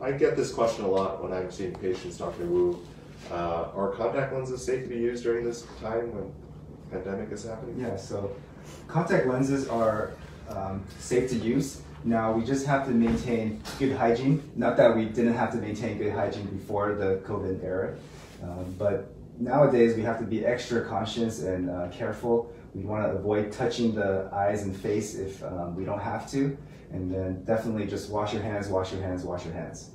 I get this question a lot when I'm seeing patients, Dr. Wu. Uh, are contact lenses safe to be used during this time when pandemic is happening? Yeah, so contact lenses are um, safe to use. Now we just have to maintain good hygiene. Not that we didn't have to maintain good hygiene before the COVID era, um, but nowadays we have to be extra conscious and uh, careful. We want to avoid touching the eyes and face if um, we don't have to, and then definitely just wash your hands, wash your hands, wash your hands.